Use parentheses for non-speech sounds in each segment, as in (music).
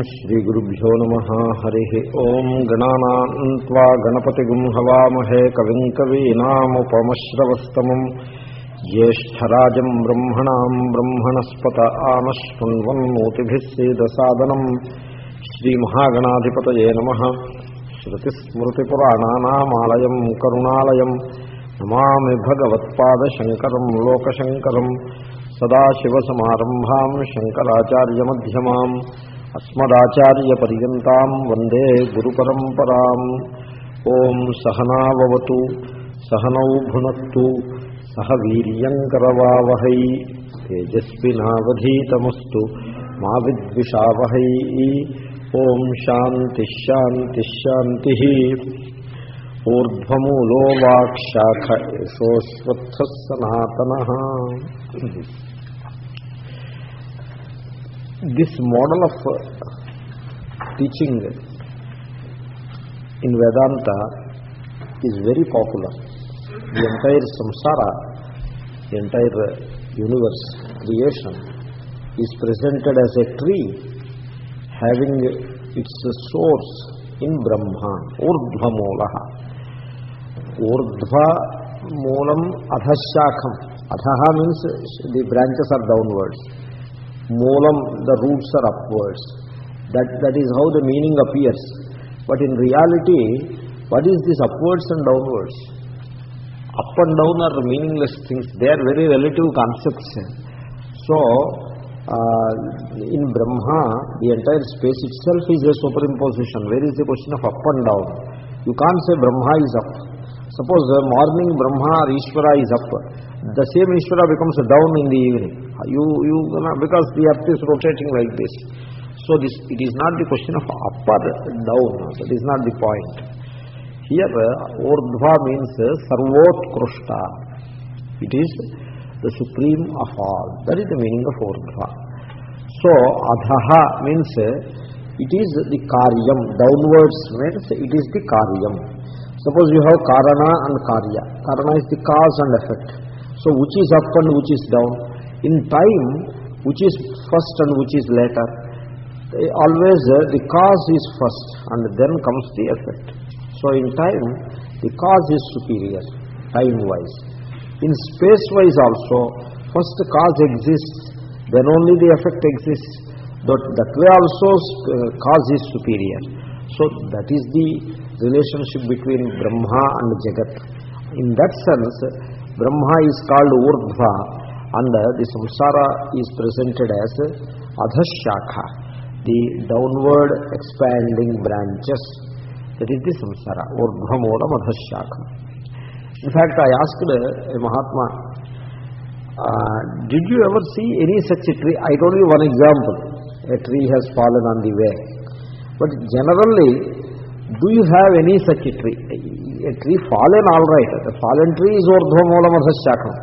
श्रीगुरुभ्यो नमः हरिः ॐ गणानान्त्वा गणपतिगुं हवामहे कविम् कवीनामुपमश्रवस्तमम् ज्येष्ठराजम् ब्रह्मणाम् ब्रह्मणस्पत आमशृण्वन्मूतिभिः सीदसादनम् श्रीमहागणाधिपतये नमः श्रुतिस्मृतिपुराणानामालयम् करुणालयम् नमामि भगवत्पादशङ्करम् लोकशङ्करम् सदाशिवसमारम्भाम् शङ्कराचार्यमध्यमाम् अस्मदाचार्यपर्यता वंदे गुरुपरम्पराम् ओं सहनाववतु सहनौ भुनक्तु सह वीर्यङ्करवावहै तेजस्विनावधीतमस्तु मा विद्विषावहै ॐ शान्तिः शान्तिः ऊर्ध्वमूलो वाक्शाख यशोऽश्वत्थः सनातनः this model of uh, teaching in Vedanta is very popular. The entire samsara, the entire uh, universe, creation, is presented as a tree having its source in Brahma, Urdhva Molaha. Urdhva Molam Adhashakam. Adhaha means the branches are downwards. Moolam, the roots are upwards. That, that is how the meaning appears. But in reality, what is this upwards and downwards? Up and down are meaningless things. They are very relative concepts. So, uh, in Brahma, the entire space itself is a superimposition. Where is the question of up and down? You can't say Brahma is up. Suppose morning Brahma or Ishvara is up the same Ishvara becomes down in the evening. You, you, because the earth is rotating like this. So this, it is not the question of upper down. That is not the point. Here, Urdhva means uh, Sarvotkrishta. It is the supreme of all. That is the meaning of Urdhva. So, Adhaha means uh, it is the karyam. Downwards means it is the karyam. Suppose you have karana and karya. Karana is the cause and effect. So which is up and which is down. In time, which is first and which is later. Always uh, the cause is first and then comes the effect. So in time, the cause is superior, time-wise. In space-wise also, first cause exists, then only the effect exists. That, that way also uh, cause is superior. So that is the relationship between Brahma and Jagat. In that sense, Brahma is called Urdhva and the samsara is presented as Adhashakha, the downward expanding branches. That is the samsara, Urdhva mola Adhashakha. In fact, I asked a Mahatma, uh, did you ever see any such a tree? I told you one example. A tree has fallen on the way. But generally, do you have any such a tree? a tree fallen all right the fallen tree is orthomolamorphous shakam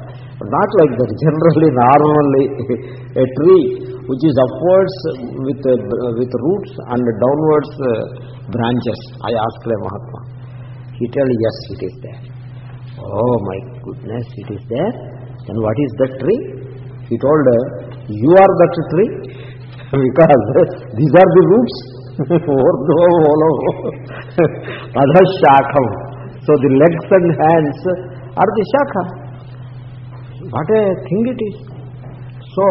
but not like that generally normally a tree which is upwards with with roots and downwards uh, branches i asked the mahatma he tell yes it is there oh my goodness it is there then what is that tree he told uh, you are that tree (laughs) because these are the roots ఓర్ధోలో (laughs) అధశాఖం (laughs) So the legs and hands are the shakha. What a thing it is. So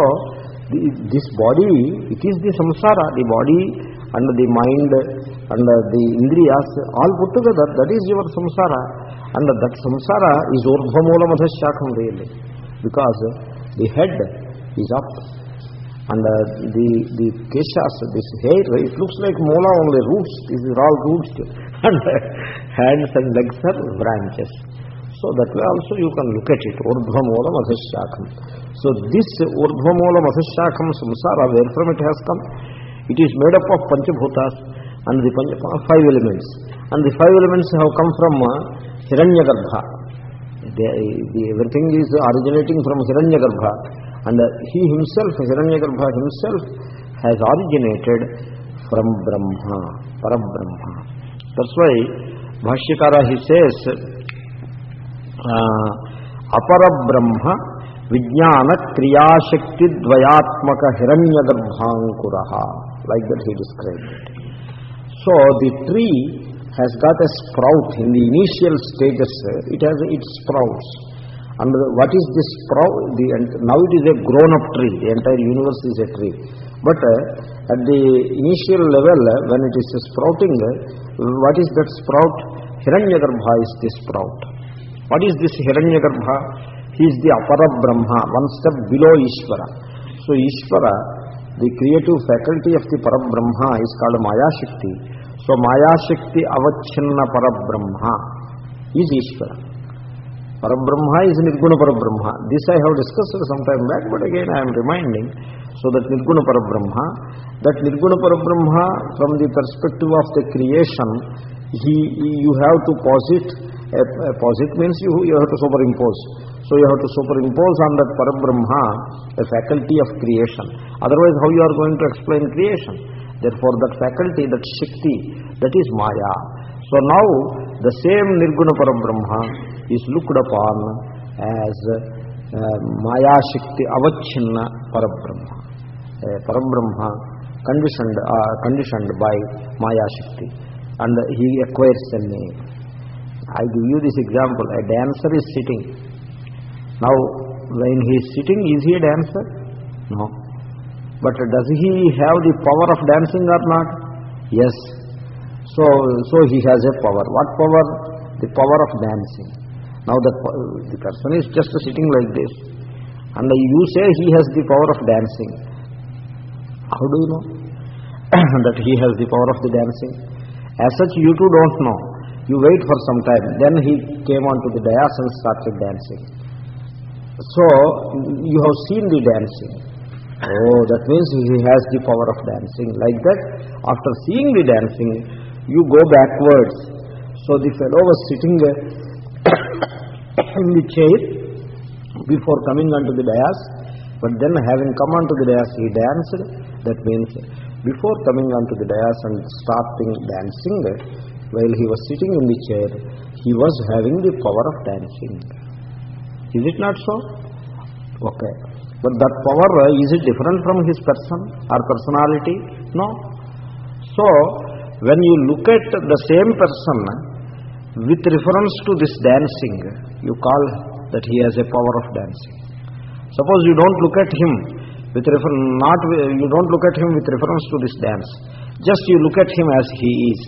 the, this body, it is the samsara, the body and the mind and the indriyas all put together, that is your samsara. And that samsara is urdhva moola madhashakam really. Because the head is up And uh, the, the keshas, this hair, it looks like mola only, roots. this is all roots. and uh, hands and legs are branches. So that way also you can look at it. urdhva mola madhashakam So this urdhva mola madhashakam samsara, where from it has come? It is made up of panchabhutas and the five elements. And the five elements have come from uh, Hiranyagarbha. They, the, everything is originating from Hiranyagarbha. And he himself Hiranyagarbha himself has originated from Brahma Parabrahma that's why bhashyakara he says అపరబ్రహ్మ విజ్ఞాన క్రియాశక్తి ద్వయాత్మక హిరణ్య గర్భాంకుర like that he describe so the tree has got a sprout in the initial stages it has it sprouts and what is this pro the now it is a grown up tree the entire universe is a tree but uh, at the initial level uh, when it is sprouting uh, what is that sprout hiranyagarbha is the sprout what is this hiranyagarbha he is the apara brahma one step below ishvara so ishvara the creative faculty of the parabrahma is called maya shakti so maya shakti avachinna parabrahma is ishvara Parabrahma is Nirguna Parabrahma. This I have discussed some time back, but again I am reminding. So that Nirguna Parabrahma, that Nirguna Parabrahma from the perspective of the creation, he, you have to posit, a, a posit means you, you have to superimpose. So you have to superimpose on that Parabrahma a faculty of creation. Otherwise how you are going to explain creation? Therefore that faculty, that Shakti, that is Maya. So now the same Nirguna Param Brahma is looked upon as uh, Maya Shakti Avachinna Parabrahma. Uh, Parabrahma conditioned, uh, conditioned by Maya Shakti and he acquires the name. I give you this example. A dancer is sitting. Now, when he is sitting, is he a dancer? No. But does he have the power of dancing or not? Yes so, so he has a power. What power? The power of dancing. Now the, uh, the person is just sitting like this. And you say he has the power of dancing. How do you know (coughs) that he has the power of the dancing? As such, you too don't know. You wait for some time. Then he came on to the dais and started dancing. So, you have seen the dancing. Oh, that means he has the power of dancing. Like that, after seeing the dancing, you go backwards. So the fellow was sitting (coughs) in the chair before coming onto the dais, but then having come onto the dais, he danced. That means before coming onto the dais and starting dancing, while he was sitting in the chair, he was having the power of dancing. Is it not so? Okay. But that power, uh, is it different from his person or personality? No. So, when you look at the same person with reference to this dancing, you call that he has a power of dancing. Suppose you don't look at him with refer not you don't look at him with reference to this dance. Just you look at him as he is.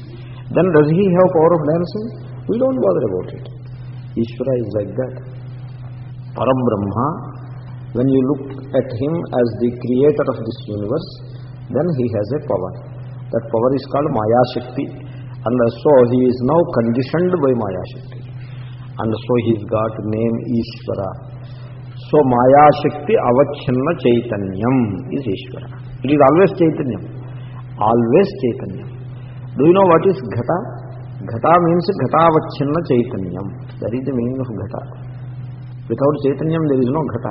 Then does he have power of dancing? We don't bother about it. Ishvara is like that. Param Brahma, when you look at him as the creator of this universe, then he has a power. That power is called మాయాశక్తి and so he is now conditioned by మాయాశక్తి and so he's got name Ishvara so మాయాశక్తి అవచ్ఛిన్న చైతన్యం is Ishvara it is always చైతన్యం always చైతన్యం do you know what is ఘట ఘట means ఘటావచ్ఛిన్న చైతన్యం that is the meaning of ఘట without చైతన్యం దెర్ ఈజ్ నో ఘట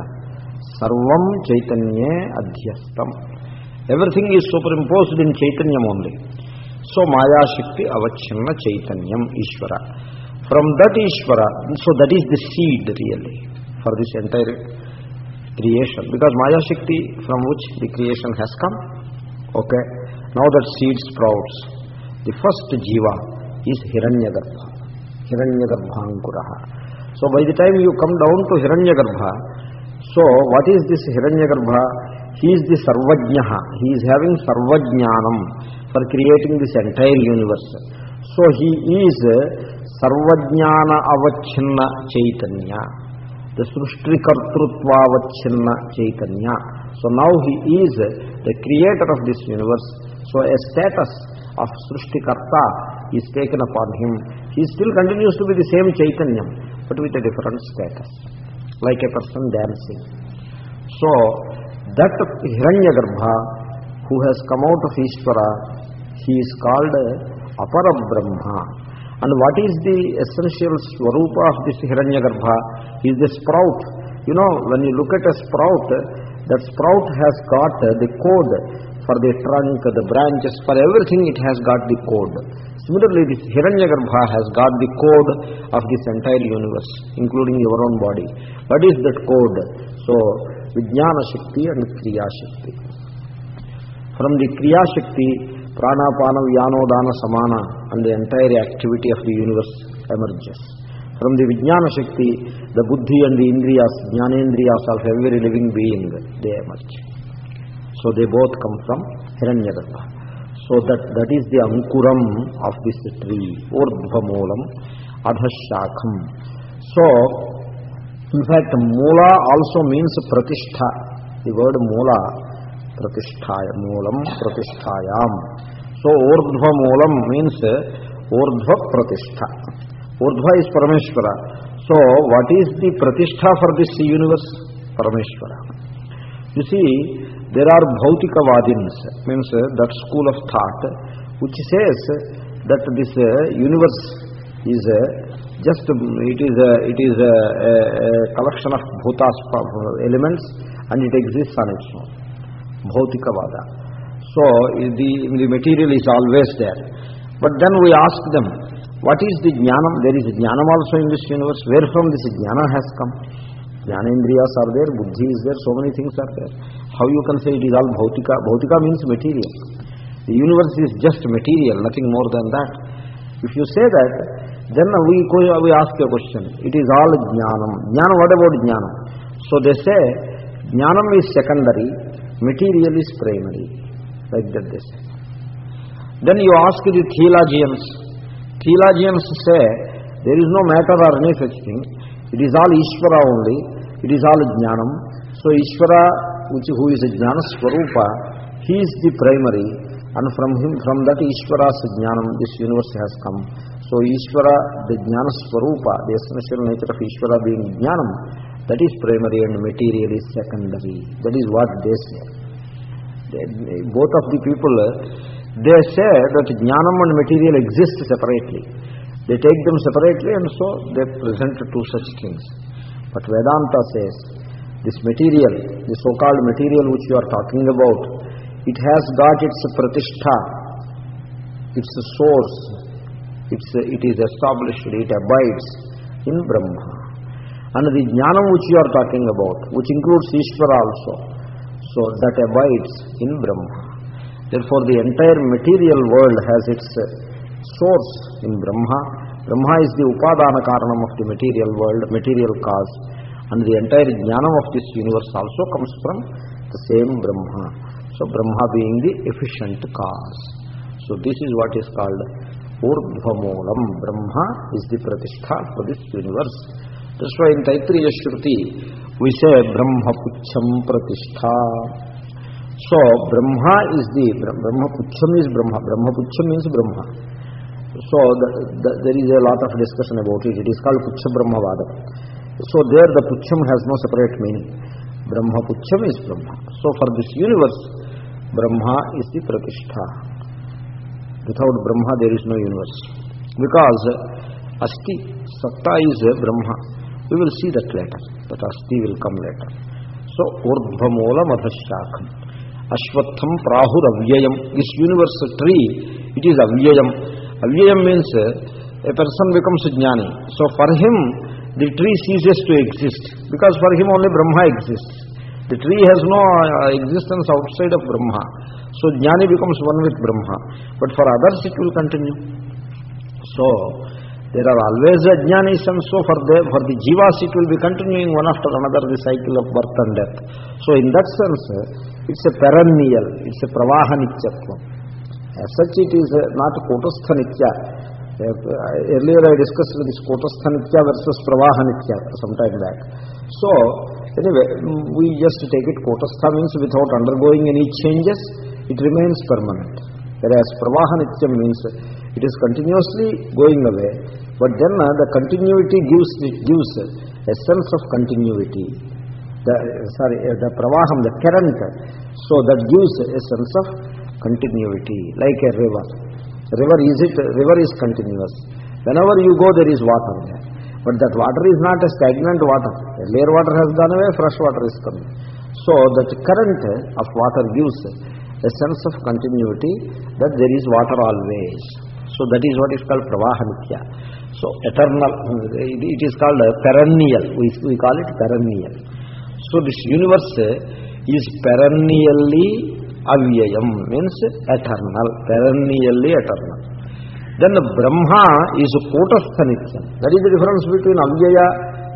సర్వం చైతన్యే అధ్యస్తం everything is superimposed in chaitanyam only so maya shakti avachinna chaitanyam ishvara from that ishvara so that is the seed really for this entire creation because maya shakti from which the creation has come okay now that seed sprouts the first jiva is hiranyagarbha hiranyagarbhankuraha so by the time you come down to hiranyagarbha so what is this hiranyagarbha He is the Sarvajnaha. He is having Sarvajnanam for creating this entire universe. So he is Sarvajnana Avachinna Chaitanya. The Sushtrikartrutva Avachinna Chaitanya. So now he is the creator of this universe. So a status of Sushtikarta is taken upon him. He still continues to be the same Chaitanyam, but with a different status. Like a person dancing. So that Hiranyagarbha, who has come out of Ishvara, he is called Aparabrahma. And what is the essential swarupa of this Hiranyagarbha? He is the sprout. You know, when you look at a sprout, that sprout has got the code for the trunk, the branches, for everything it has got the code. Similarly, this Hiranyagarbha has got the code of this entire universe, including your own body. What is that code? So, విజ్ఞానశక్తి and క్రియాశక్తి from the క్రియాశక్తి ప్రాణాపాన వ్యానోదాన సమాన and the entire activity of the universe emerges from the విజ్ఞాన శక్తి the బుద్ధి and the ఇంద్రియాస్ జ్ఞానేంద్రియాస్ of every living being they emerge so they both come from హిరణ్యగత so that that is the అంకురం of this tree ఊర్ధ్వమూలం అధశాఖం so In fact, mula also means pratishtha. The word mula, pratisthaya, mulam, pratisthayam. So, urdhva mulam means urdhva pratishtha. Urdhva is Parameshwara. So, what is the pratishtha for this universe? Parameshwara. You see, there are Bhautikavadins, means that school of thought, which says that this universe is just um, it is a, it is a, a, a collection of bhutas elements and it exists on its own vada. so the, the material is always there but then we ask them what is the jnanam there is jnanam also in this universe where from this jnana has come jnanendriyas are there buddhi is there so many things are there how you can say it is all bhautika bhautika means material the universe is just material nothing more than that if you say that then we we ask a question it is all జ్ఞానం జ్ఞానం what about జ్ఞానం so they say జ్ఞానం is secondary material is primary like that they say then you ask the theologians theologians say there is no matter or anything it is all Ishvara only it is all జ్ఞానం so Ishvara which who is జ్ఞానస్వరూప he is the primary and from him from that Ishvara's జ్ఞానం this universe has come So Ishvara, the jnanasvarupa, the essential nature of Ishvara being Jnanam, that is primary and material is secondary. That is what they say. both of the people, uh, they say that Jnanam and material exist separately. They take them separately and so they present two such things. But Vedanta says, this material, the so-called material which you are talking about, it has got its pratishta, its source, it's, established, it abides in Brahma. And the jnanam which you are talking about, which includes Ishvara also, so that abides in Brahma. Therefore, the entire material world has its uh, source in Brahma. Brahma is the upadana karanam of the material world, material cause. And the entire jnanam of this universe also comes from the same Brahma. So, Brahma being the efficient cause. So, this is what is called ఊర్ధ్వమూలం Brahma is the pratishtha for this universe That's why శృతి విషయ బ్రహ్మపుచ్చం ప్రతిష్ట so Brahma is the బ్రహ్మపుచ్చం is Brahma బ్రహ్మపుచ్చం means Brahma so there is a lot of discussion about it it is called పుచ్చ బ్రహ్మవాదం so there the పుచ్చం has no separate meaning బ్రహ్మపుచ్చం is Brahma so for this universe Brahma is the ప్రతిష్ట Without Brahma, there is no universe. Because Asti, Satta is Brahma. We will see that later. but Asti will come later. So, Urdhamolam Adhashakham. ashvattham Prahur Avyayam. This universe tree, it is Avyayam. Avyayam means a person becomes a jnani. So, for him, the tree ceases to exist. Because for him only Brahma exists. The tree has no existence outside of Brahma. So jnani becomes one with Brahma. But for others it will continue. So there are always ajnanis and so for the, for the jivas it will be continuing one after another the cycle of birth and death. So in that sense it's a perennial, it's a pravaha nityatva. As such it is not a nitya. Uh, earlier I discussed this kotastha versus pravaha some sometime back. So anyway we just take it kotastha means without undergoing any changes it remains permanent. Whereas pravaha nityam means it is continuously going away, but then uh, the continuity gives, gives a sense of continuity. The, sorry, uh, the pravaham, the current, so that gives a sense of continuity, like a river. River is it? River is continuous. Whenever you go, there is water there. But that water is not a stagnant water. Layer water has gone away, fresh water is coming. So that current of water gives a sense of continuity that there is water always. So that is what is called pravahamithya. So eternal, it is called perennial, we, we call it perennial. So this universe is perennially avyayam, means eternal, perennially eternal. Then the Brahma is kotasthanithya. That is the difference between avyaya,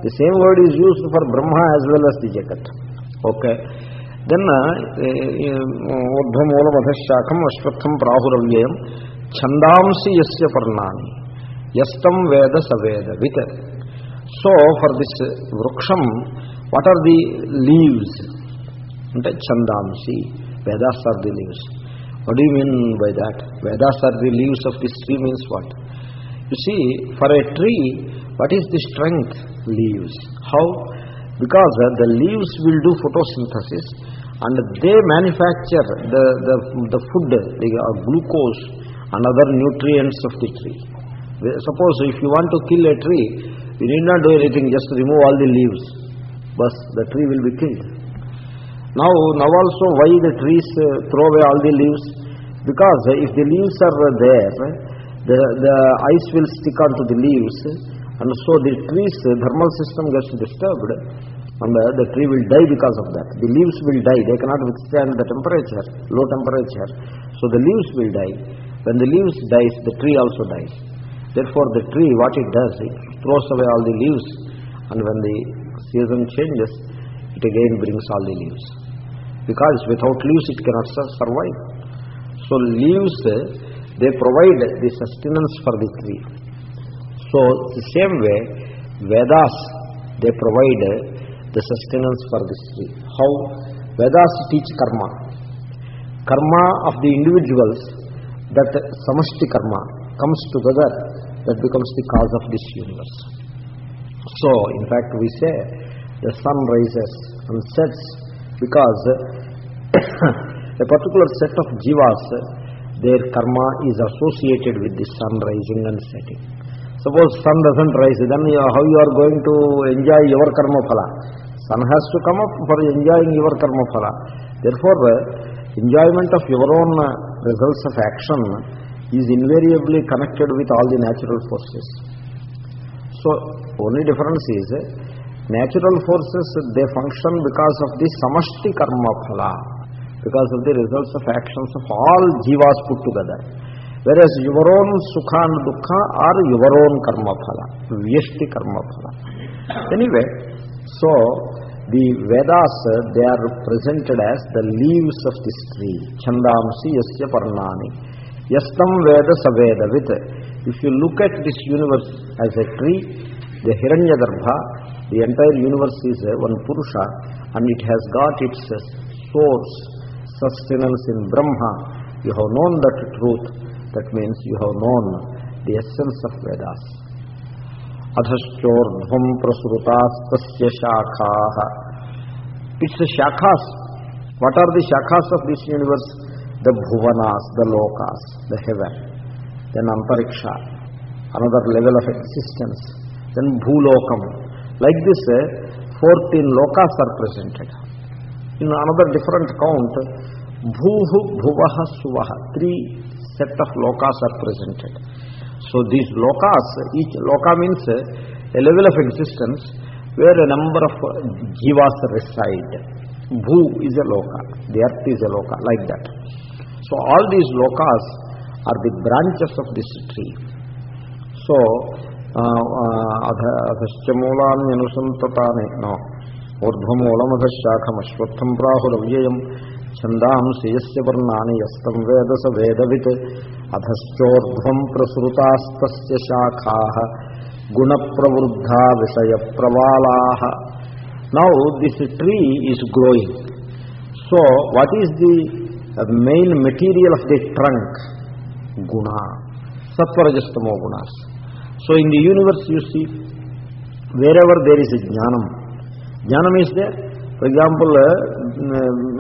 the same word is used for Brahma as well as the Jagat. Okay. Then ఊర్ధ్వమూలమధశాఖం అశ్వత్థం ప్రాహురవ్యయం ఛందాంసి యస్య పర్ణాని యస్తం వేద సవేద with so for this వృక్షం what are the leaves అంటే ఛందాంసి Vedas are the leaves what do mean by that Vedas are the leaves of this tree means what you see for a tree what is the strength leaves how because uh, the leaves will do photosynthesis and they manufacture the, the, the food, the uh, glucose and other nutrients of the tree. Suppose if you want to kill a tree, you need not do anything, just remove all the leaves. But the tree will be killed. Now, now also why the trees uh, throw away all the leaves? Because uh, if the leaves are there, the, the ice will stick onto the leaves and so the trees, thermal system gets disturbed and uh, the tree will die because of that. The leaves will die. They cannot withstand the temperature, low temperature. So the leaves will die. When the leaves dies, the tree also dies. Therefore, the tree, what it does, it throws away all the leaves. And when the season changes, it again brings all the leaves. Because without leaves, it cannot survive. So leaves, uh, they provide the sustenance for the tree. So the same way, Vedas, they provide uh, the sustenance for this How Vedas teach karma. Karma of the individuals, that samashti karma comes together, that becomes the cause of this universe. So, in fact, we say the sun rises and sets because (coughs) a particular set of jivas, their karma is associated with the sun rising and setting. Suppose sun doesn't rise, then how you are going to enjoy your karma phala? Sun has to come up for enjoying your karma phala. Therefore, enjoyment of your own results of action is invariably connected with all the natural forces. So, only difference is natural forces, they function because of the samashti karma phala, because of the results of actions of all jivas put together. Whereas your own sukha and dukkha are your own karma phala, vyashti karma phala. Anyway, so the Vedas they are presented as the leaves of this tree ఛందాంసి ఎస్య పర్ణాని ఎస్తం వేద సవేద with if you look at this universe as a tree the హిరణ్యదర్భ the entire universe is one పురుష and it has got its source sustenance in Brahma you have known that truth that means you have known the essence of Vedas adhashchordhvam ప్రసృతాస్త శాఖా it's శాఖాస్ what are the శాఖాస్ of this universe the భువనాస్ the లోకాస్ the heaven then అంతరిక్ష another level of existence then భూలోకం like this fourteen లోకాస్ are presented in another different count భూ భువ సువ three set of లోకాస్ are presented So these lokas, each loka means a level of existence where a number of jivas reside. Bhu is a loka, the earth is a loka, like that. So all these lokas are the branches of this tree. So, అధశ్చమూలాన్ని అనుసంతతాని no ఊర్ధ్వమూలమధశాఖమశ్వత్థం ప్రాహురవ్యయం ఛందాంసి యస్య వర్ణాని యస్తం వేద స వేదవిత్ అధశ్చోర్ధ్వం ప్రసృతాస్త శాఖా గుణప్రవృద్ధ విషయ ప్రవాళా now this tree is growing so what is the main material of the trunk Guna సత్వరజస్తమో gunas so in the universe you see wherever there is జ్ఞానం జ్ఞానం is there for example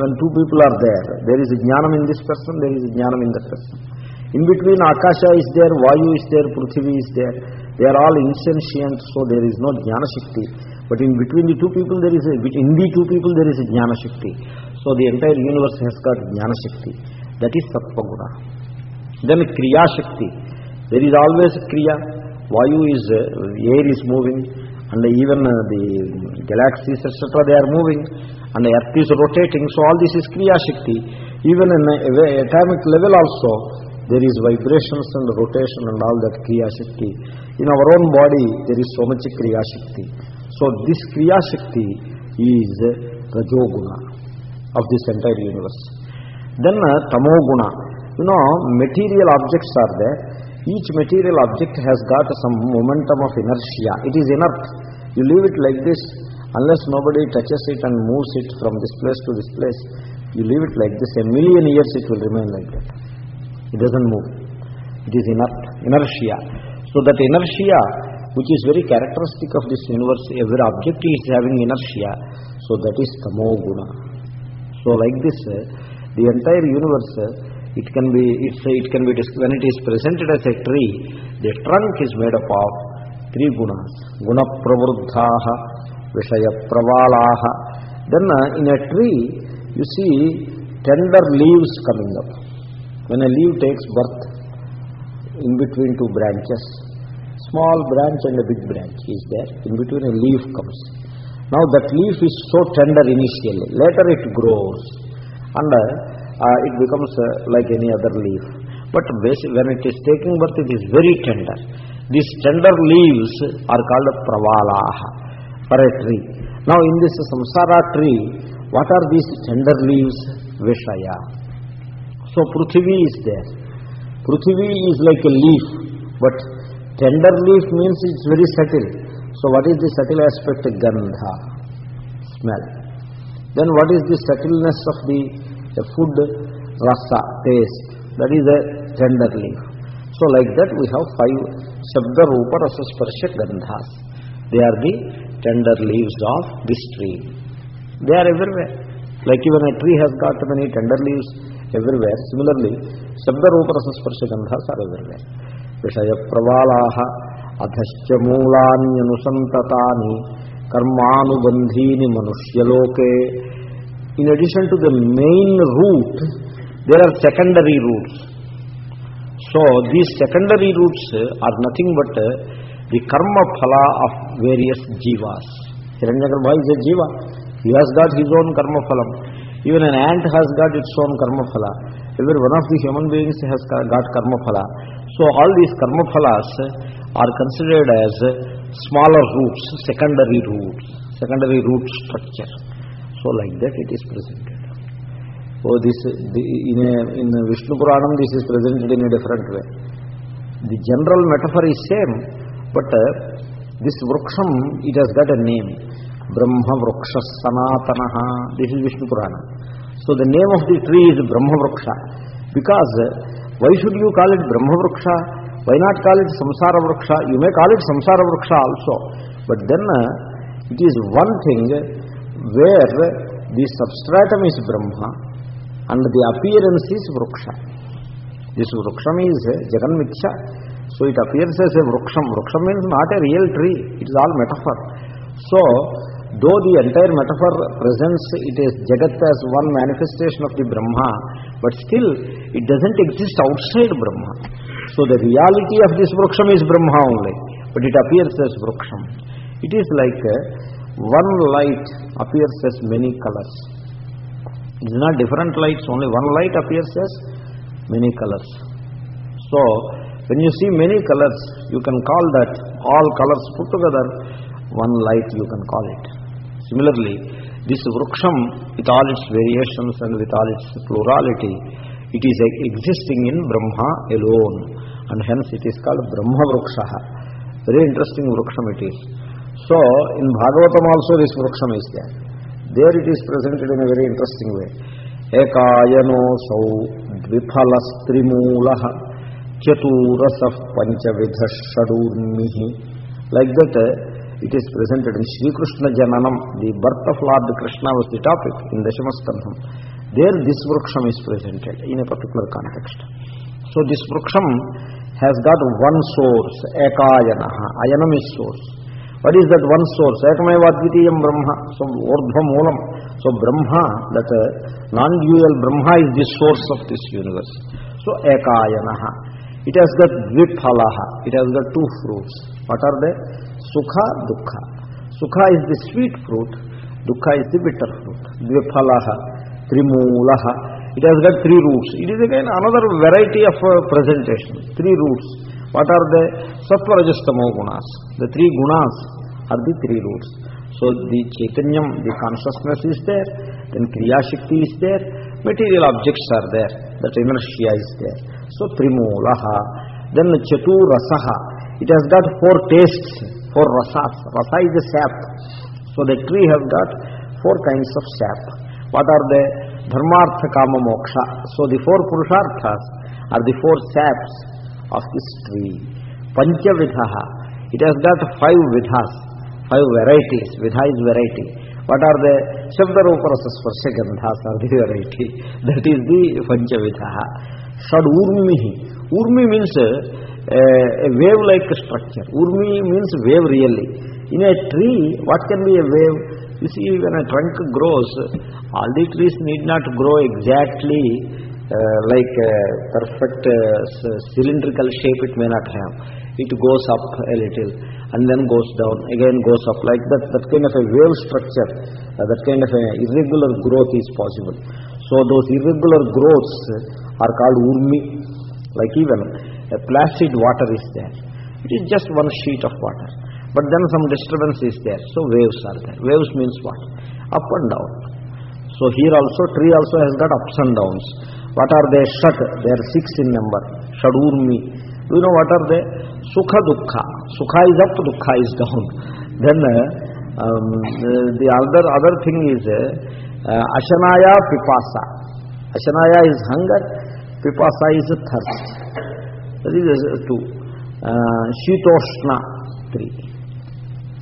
when two people are there there is జ్ఞానం in this person there is జ్ఞానం in that person In between Akasha is there, Vayu is there, Prithvi is there. They are all insentient, so there is no Jnana Shakti. But in between the two people, there is a, in the two people, there is a Jnana Shakti. So the entire universe has got Jnana Shakti. That is Sattva Guna. Then Kriya Shakti. There is always Kriya. Vayu is, uh, air is moving, and even uh, the galaxies, etc., they are moving, and the earth is rotating. So all this is Kriya Shakti. Even in a atomic level also, there is vibrations and rotation and all that Kriya Shakti. In our own body, there is so much Kriya Shakti. So this Kriya Shakti is Rajoguna of this entire universe. Then uh, Tamoguna. You know, material objects are there. Each material object has got some momentum of inertia. It is inert. You leave it like this unless nobody touches it and moves it from this place to this place. You leave it like this. A million years it will remain like that. It doesn't move. It is inert, inertia. So that inertia, which is very characteristic of this universe, every object is having inertia. So that is tamo guna. So like this, the entire universe, it can be, say, it can be, when it is presented as a tree, the trunk is made up of three gunas. Guna pravurdhaha, vishaya pravalaha. Then uh, in a tree, you see tender leaves coming up. When a leaf takes birth in between two branches, small branch and a big branch is there, in between a leaf comes. Now that leaf is so tender initially, later it grows and uh, uh it becomes uh, like any other leaf. But when it is taking birth, it is very tender. These tender leaves are called pravalah, for a tree. Now in this samsara tree, what are these tender leaves? Vishaya. So Prithvi is there. Prithvi is like a leaf, but tender leaf means it's very subtle. So what is the subtle aspect? Gandha, smell. Then what is the subtleness of the, the food? Rasa, taste. That is a tender leaf. So like that we have five Shabda Rupa Rasa Sparsha Gandhas. They are the tender leaves of this tree. They are everywhere. Like even a tree has got many tender leaves, everywhere similarly శబ్దరూపరస స్పర్శగంధాస్ are everywhere విషయ ప్రవాళా అధశ్చ మూలాన్యనుసంతతాని కర్మానుబంధీని మనుష్యలోకే in addition to the main root there are secondary roots so these secondary roots are nothing but the karma ఫల of various జీవాస్ హిరణ్య గర్భ is a జీవ he has got his own కర్మఫలం Even an ant has got its own karma phala. Every one of the human beings has got karma phala. So all these karma phalas are considered as smaller roots, secondary roots, secondary root structure. So like that it is presented. So this in, a, in Vishnu Puranam this is presented in a different way. The general metaphor is same, but uh, this vruksham, it has got a name. Brahmavruksha Sanatanaha. This is Vishnu Purana. So the name of the tree is Brahmavruksha. Because why should you call it Brahmavruksha? Why not call it Samsara Vruksha? You may call it Samsara Vruksha also. But then it is one thing where the substratum is Brahma and the appearance is Vruksha. This Vruksham is Jagan Mitya. So it appears as a Vruksham. Vruksham means not a real tree. It is all metaphor. So Though the entire metaphor presents it is Jagat as one manifestation of the Brahma, but still it doesn't exist outside Brahma. So the reality of this Vruksham is Brahma only, but it appears as Vruksham. It is like uh, one light appears as many colors. It is not different lights, only one light appears as many colors. So when you see many colors, you can call that all colors put together one light you can call it Similarly, this vruksham, with all its variations and with all its plurality, it is existing in Brahma alone. And hence it is called Brahma Vrukshaha. Very interesting vruksham it is. So, in Bhagavatam also this vruksham is there. There it is presented in a very interesting way. Ekayanosau dviphalastrimulaha chaturasah panchavidhasadurmihi Like that, it is presented in Shri Krishna జననం the birth of lord Krishna was the topic in దశమస్కంధం there this వృక్షం is presented in a particular context so this వృక్షం has got one source ఏకాయన అయనం is source what is that one source ఏకమేవ అద్వితీయం Brahma so మూలం so Brahma that non dual Brahma is the source of this universe so ఏకాయన it has got ద్విఫల it has got two fruits what are they Sukha, Dukha. Sukha is the sweet fruit, Dukha is the bitter fruit. Dvipalaha, Trimulaha. It has got three roots. It is again another variety of presentation. Three roots. What are they? Sattva, Rajastamo gunas. The three gunas are the three roots. So the Chaitanyam, the consciousness is there, then Kriya Shakti is there, material objects are there, that inertia is there. So Trimulaha, then Chaturasaha, it has got four tastes. four rasas. Rasa is a sap. So the tree has got four kinds of sap. What are they? Dharmartha, Kama, Moksha. So the four Purusharthas are the four saps of this tree. Panchavidhaha. It has got five vidhas, five varieties. Vidha is variety. What are the Shabdaruparasa Sparsha Gandhas are the variety. That is the Panchavidhaha. Sad Urmihi. Urmi means a wave-like structure. Urmi means wave really. In a tree, what can be a wave? You see, when a trunk grows, all the trees need not grow exactly uh, like a perfect uh, cylindrical shape it may not have. It goes up a little and then goes down, again goes up like that. That kind of a wave structure, uh, that kind of a irregular growth is possible. So those irregular growths are called urmi, like even a placid water is there. It is just one sheet of water. But then some disturbance is there, so waves are there. Waves means what? Up and down. So here also, tree also has got ups and downs. What are they? Shat, they are six in number. Shadurmi. Do you know what are they? Sukha Dukha. Sukha is up, Dukha is down. (laughs) Then uh, um, the, other, other thing is uh, uh, Ashanaya Pipasa. Ashanaya is hunger, Pipasa is thirst. That is uh, two. Uh, Shitoshna, three.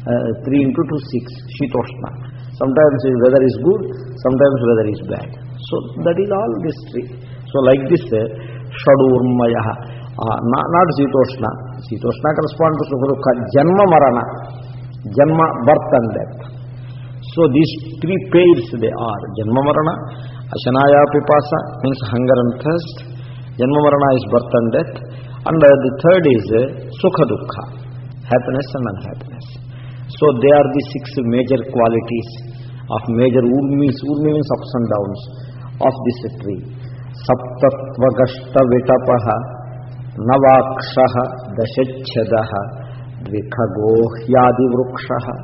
Uh, three into two, six. Shitoshna. Sometimes weather is good, sometimes weather is bad. So that is all this three. So like this, Shadurmayaha. Uh, not, not Shitoshna. Shitoshna corresponds to Sukharukha. Janma Marana. Janma, birth and death. So these three pairs they are. Janma Marana, Ashanaya Pipasa means hunger and thirst. Janma Marana is birth and death. And the third is Sukha dukha, happiness and unhappiness. So they are the six major qualities of major urmis, urmi means ups and downs of this tree. Saptatva gashta vitapaha navakshaha dashachadaha dvikhago hyadivrukshaha.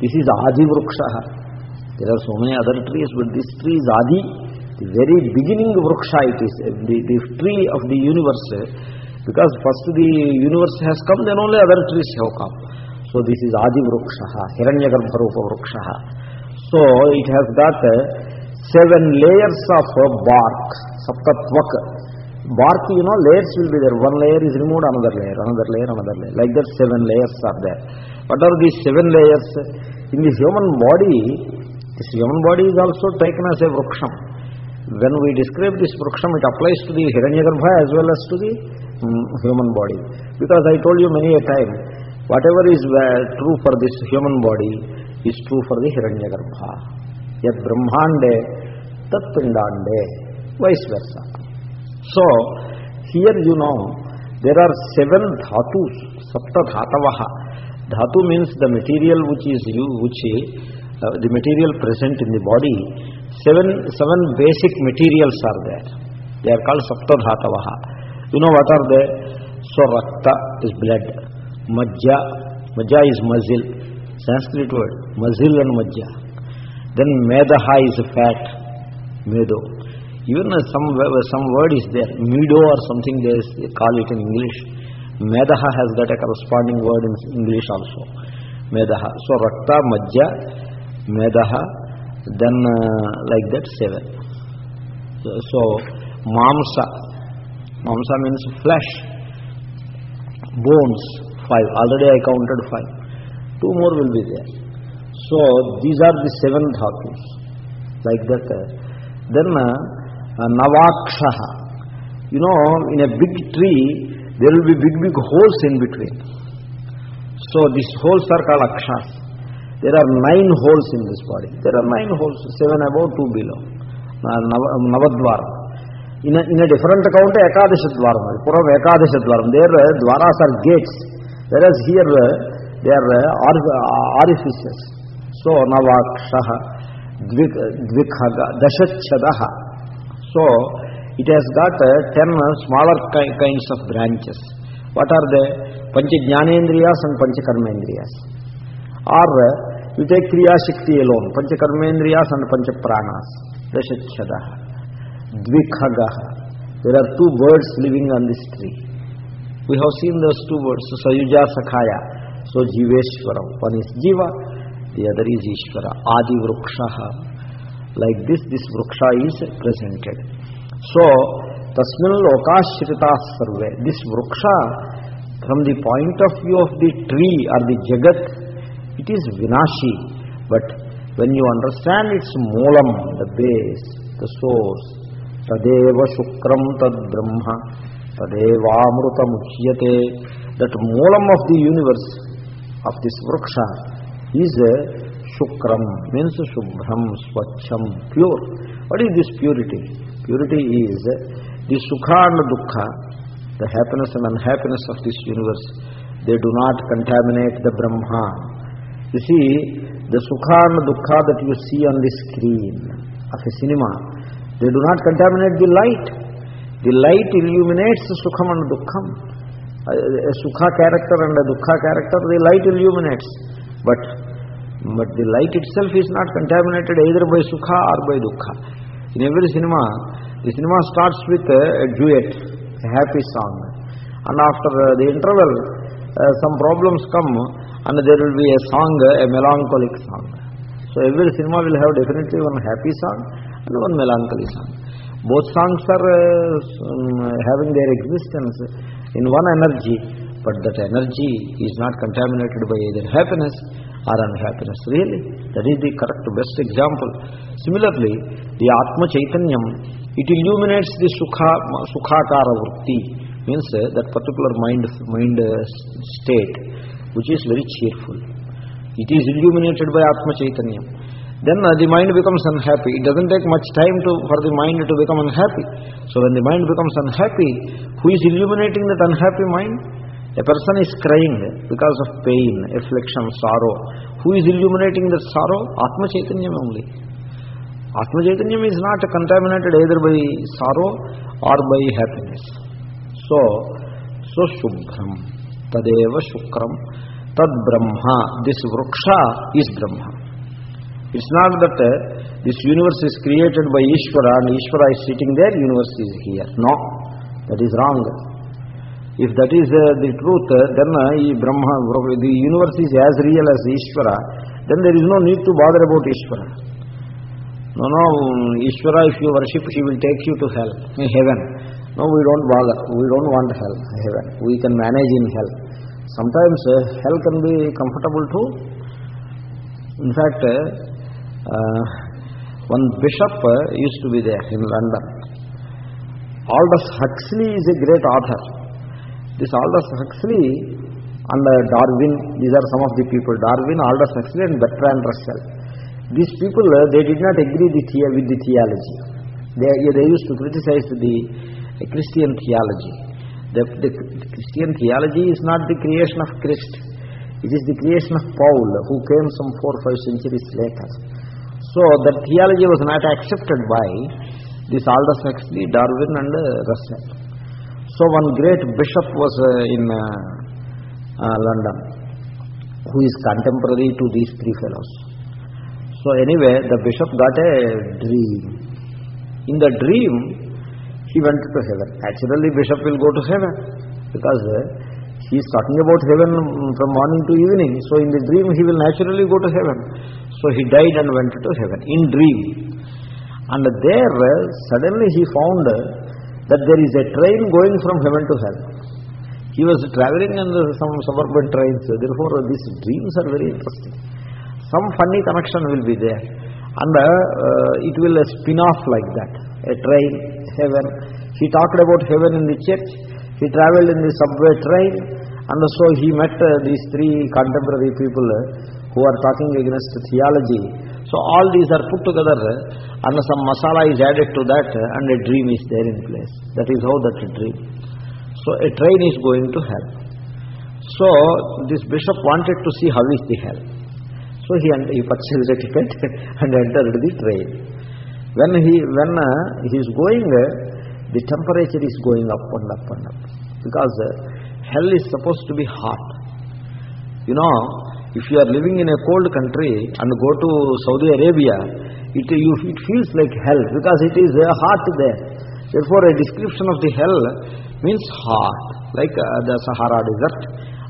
This is adi adivrukshaha. There are so many other trees, but this tree is adi. The very beginning vruksha it is, the, the tree of the universe. Because first the universe has come then only other trees have come so this is ఆది వృక్ష హిరణ్య గర్భరూప వృక్ష so it has got seven layers of bark సప్తత్వక్ bark you know layers will be there one layer is removed another layer another layer another layer like that seven layers are there what are these seven layers in the human body this human body is also taken as a vruksham when we describe this vruksham it applies to the hiranyagarbha as well as to the human body. Because I told you many a time, whatever is true for this human body is true for the Hiranyagarbha. Yet Brahmande, Tat Pindande, vice versa. So, here you know, there are seven dhatus, sapta dhatavaha. Dhatu means the material which is you, which is, uh, the material present in the body. Seven, seven basic materials are there. They are called sapta dhatavaha. You know what are they? So rakta is blood. Majja, majja is mazil. Sanskrit word, mazil and majja. Then Medha is fat, medo. Even some, some word is there, medo or something they call it in English. Medha has got a corresponding word in English also. Medha. So rakta, majja, then uh, like that seven. So, so mamsa, Mamsa means flesh, bones, five. Already I counted five. Two more will be there. So these are the seven dhatus. Like that. Uh, then uh, uh, navakshaha. You know, in a big tree, there will be big, big holes in between. So these holes are called akshas. There are nine holes in this body. There are nine holes, seven above, two below. Nav Navadvara. in a, in a different account ekadash dwaram purav ekadash dwaram there dwaras are gates whereas here they are orifices so navakshah dvik dvikhaga dashachhadah so it has got 10 uh, 10 smaller kinds of branches what are they pancha jnanendriyas and pancha karmendriyas or uh, you take kriya shakti alone pancha karmendriyas and panch pranas dashachhadah Dvikhagaha. There are two birds living on this tree. We have seen those two birds, so Sayuja Sakhaya. So Jiveshwara. One is Jiva, the other is Ishvara. Adi Vrukshaha. Like this, this Vruksha is presented. So, Tasmin Lokashrita Sarve. This Vruksha, from the point of view of the tree or the Jagat, it is Vinashi. But when you understand its Moolam, the base, the source, తదేవ శుక్రం తద్బ్రహ్మ తదేవామృతముచ్యతే that మూలం of the universe of this వృక్ష is శుక్రం means శుభ్రం స్వచ్ఛం pure what is this purity purity is the సుఖ and దుఃఖ the happiness and unhappiness of this universe they do not contaminate the Brahma you see the సుఖ and దుఃఖ that you see on the screen of a cinema They do not contaminate the light. The light illuminates Sukham and Dukkham. A Sukha character and a Dukha character, the light illuminates. But, but the light itself is not contaminated either by Sukha or by Dukha. In every cinema, the cinema starts with a, a duet, a happy song. And after uh, the interval, uh, some problems come and there will be a song, a melancholic song. So every cinema will have definitely one happy song and one melancholy song. Both songs are uh, having their existence in one energy, but that energy is not contaminated by either happiness or unhappiness. Really, that is the correct best example. Similarly, the Atma Chaitanyam, it illuminates the Sukha, Sukhakara Vritti, means uh, that particular mind, mind uh, state, which is very cheerful. It is illuminated by Atma Chaitanyam then uh, the mind becomes unhappy. It doesn't take much time to, for the mind to become unhappy. So when the mind becomes unhappy, who is illuminating that unhappy mind? A person is crying because of pain, affliction, sorrow. Who is illuminating that sorrow? Atma Chaitanyam only. Atma Chaitanyam is not contaminated either by sorrow or by happiness. So, so Shubhram, Tadeva Shukram, Tad Brahma, this Vruksha is Brahma. It's not that uh, this universe is created by Ishvara and Ishvara is sitting there, universe is here. No, that is wrong. If that is uh, the truth, uh, then the universe is as real as Ishvara, then there is no need to bother about Ishvara. No, no, Ishvara, if you worship, she will take you to hell, heaven. No, we don't bother. We don't want hell, heaven. We can manage in hell. Sometimes hell can be comfortable too. In fact, uh, one bishop uh, used to be there in London. Aldous Huxley is a great author. This Aldous Huxley and uh, Darwin, these are some of the people, Darwin, Aldous Huxley and Bertrand Russell. These people, they did not agree the with the theology. They, they used to criticize the Christian theology. The, the Christian theology is not the creation of Christ. It is the creation of Paul, who came some four or five centuries later. So that theology was not accepted by this Aldous Huxley, Darwin and uh, Russell. So one great bishop was uh, in uh, London who is contemporary to these three fellows. So anyway, the bishop got a dream. In the dream, he went to heaven. Naturally, bishop will go to heaven because he is talking about heaven from morning to evening. So in the dream, he will naturally go to heaven. So he died and went to heaven in dream. And there, uh, suddenly he found uh, that there is a train going from heaven to hell. He was traveling in some suburban trains. Therefore, these dreams are very interesting. Some funny connection will be there. And uh, uh it will spin off like that. A train, heaven. He talked about heaven in the church he traveled in the subway train and so he met uh, these three contemporary people uh, who are talking against theology. So all these are put together uh, and some masala is added to that and a dream is there in place. That is how that dream. So a train is going to hell. So this bishop wanted to see how is the hell. So he, he purchased a ticket (laughs) and entered the train. When he when he is going, there the temperature is going up and up and up. Because uh, hell is supposed to be hot. You know, if you are living in a cold country and go to Saudi Arabia, it, you, it feels like hell because it is uh, hot there. Therefore, a description of the hell means hot, like uh, the Sahara desert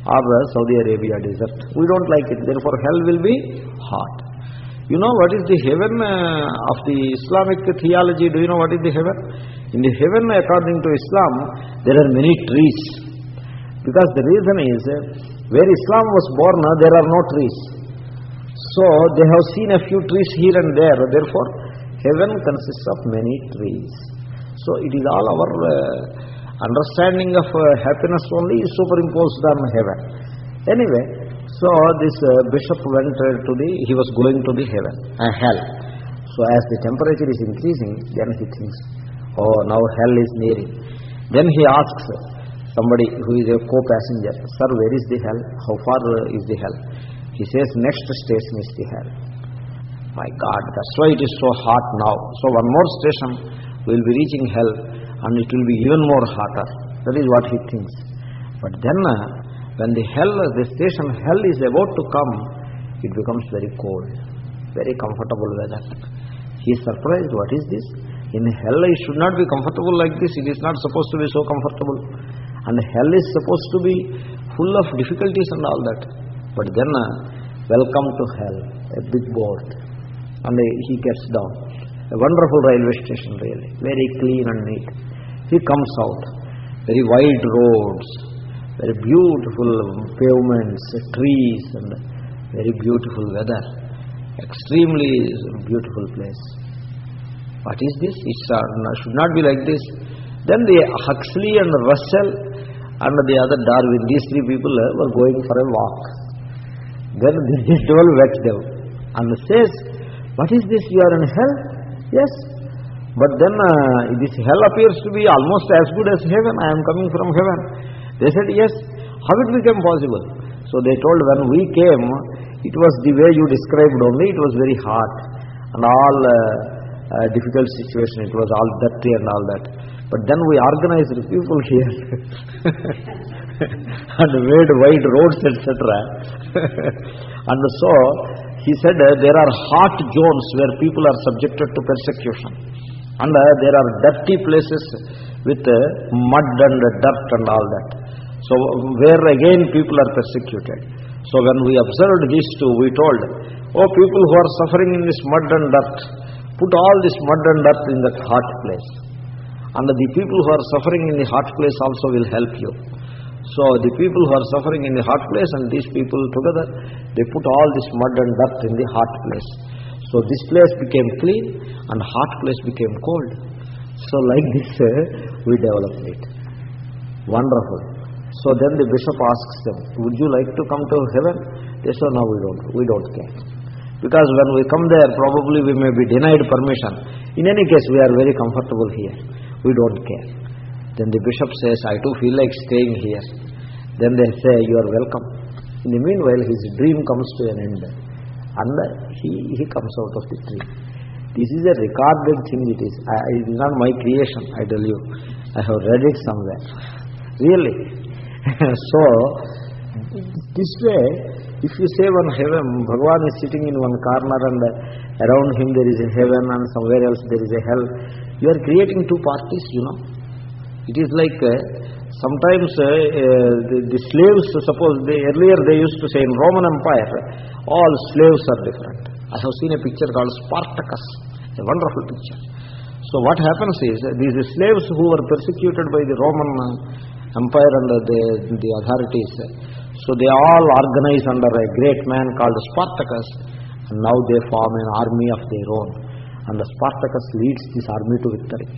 or the Saudi Arabia desert. We don't like it. Therefore, hell will be hot. You know what is the heaven uh, of the Islamic theology? Do you know what is the heaven? In the heaven, according to Islam, there are many trees. Because the reason is, eh, where Islam was born, eh, there are no trees. So they have seen a few trees here and there. Therefore, heaven consists of many trees. So it is all our uh, understanding of uh, happiness only is superimposed on heaven. Anyway, so this uh, bishop went to the, he was going to the heaven, uh, hell. So as the temperature is increasing, then he thinks, Oh, now hell is nearing. Then he asks somebody who is a co-passenger, Sir, where is the hell? How far uh, is the hell? He says, next station is the hell. My God, that's why it is so hot now. So one more station, we will be reaching hell and it will be even more hotter. That is what he thinks. But then, uh, when the hell, the station hell is about to come, it becomes very cold, very comfortable weather. He is surprised, what is this? In hell it should not be comfortable like this. It is not supposed to be so comfortable. And hell is supposed to be full of difficulties and all that. But then, uh, welcome to hell, a big boat. And uh, he gets down. A wonderful railway station really, very clean and neat. He comes out, very wide roads, very beautiful pavements, trees and very beautiful weather. Extremely beautiful place. What is this? It should not be like this. Then the Huxley and Russell and the other Darwin, these three people eh, were going for a walk. Then (laughs) this devil wet them and says, what is this? You are in hell? Yes. But then uh, this hell appears to be almost as good as heaven. I am coming from heaven. They said, yes. How it became possible? So they told when we came, it was the way you described only, it was very hot. And all... Uh, difficult situation. It was all dirty and all that. But then we organized people here (laughs) and made wide roads, etc. (laughs) and so he said uh, there are hot zones where people are subjected to persecution. And uh, there are dirty places with uh, mud and dirt and all that. So where again people are persecuted. So when we observed these two, we told, oh people who are suffering in this mud and dirt, Put all this mud and dirt in that hot place. And the people who are suffering in the hot place also will help you. So the people who are suffering in the hot place and these people together, they put all this mud and dirt in the hot place. So this place became clean and hot place became cold. So like this, (laughs) we developed it. Wonderful. So then the bishop asks them, would you like to come to heaven? They say, no, we don't. We don't care because when we come there probably we may be denied permission in any case we are very comfortable here we don't care then the bishop says i too feel like staying here then they say you are welcome in the meanwhile his dream comes to an end and he he comes out of the tree. this is a recorded thing it is I, it is not my creation i tell you i have read it somewhere really (laughs) so this way if you say one heaven, Bhagwan is sitting in one corner and around him there is a heaven and somewhere else there is a hell, you are creating two parties, you know. It is like uh, sometimes uh, uh, the, the, slaves, suppose they, earlier they used to say in Roman Empire, all slaves are different. I have seen a picture called Spartacus, a wonderful picture. So what happens is, uh, these slaves who were persecuted by the Roman Empire and the, the authorities, uh, so they all organize under a great man called Spartacus and now they form an army of their own. And the Spartacus leads this army to victory.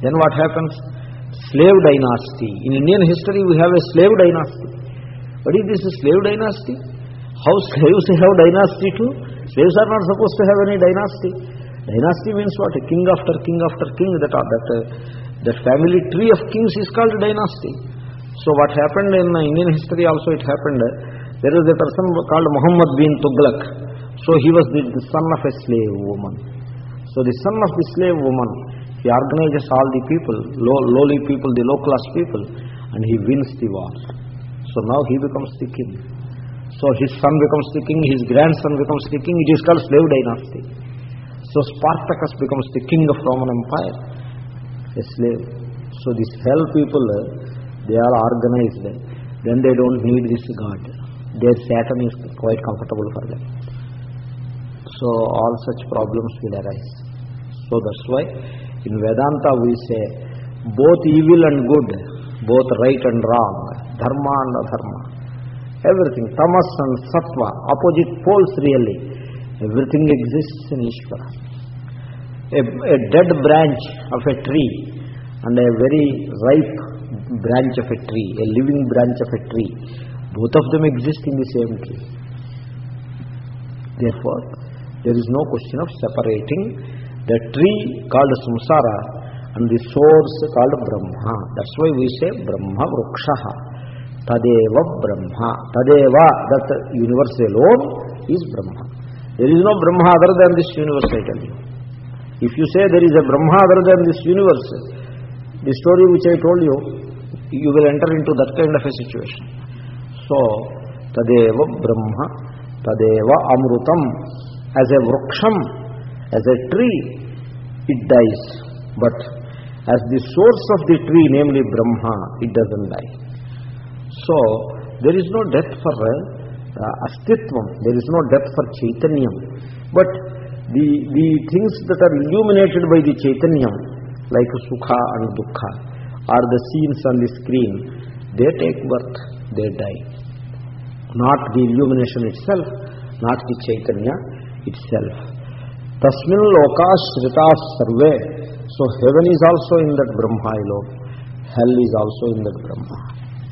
Then what happens? Slave dynasty. In Indian history we have a slave dynasty. But is this a slave dynasty? How slaves (laughs) have dynasty too? Slaves are not supposed to have any dynasty. Dynasty means what? A king after king after king. That, uh, that, uh, that family tree of kings is called dynasty. So what happened in Indian history also it happened. There is a person called Muhammad bin Tughlaq. So he was the, the son of a slave woman. So the son of the slave woman, he organizes all the people, low, lowly people, the low class people, and he wins the war. So now he becomes the king. So his son becomes the king, his grandson becomes the king. It is called slave dynasty. So Spartacus becomes the king of Roman Empire, a slave. So these hell people they are organized. Then they don't need this God. Their Satan is quite comfortable for them. So all such problems will arise. So that's why in Vedanta we say both evil and good, both right and wrong, dharma and adharma, everything, tamas and sattva, opposite poles really, everything exists in Ishvara. A, a dead branch of a tree and a very ripe branch of a tree, a living branch of a tree. Both of them exist in the same tree. Therefore, there is no question of separating the tree called samsara and the source called brahma. That's why we say brahma vrukshaha. Tadeva brahma. Tadeva, that universe alone is brahma. There is no brahma other than this universe, I tell you. If you say there is a brahma other than this universe, the story which I told you, you will enter into that kind of a situation. So, tadeva brahma, tadeva amrutam, as a vruksham, as a tree, it dies. But as the source of the tree, namely brahma, it doesn't die. So, there is no death for uh, astitvam, there is no death for chaitanyam. But the, the things that are illuminated by the chaitanyam, like sukha and dukha. or the scenes on the screen, they take birth, they die. Not the illumination itself, not the Chaitanya itself. Tasmin loka shrita sarve. So heaven is also in that Brahma ilok. Hell is also in that Brahma.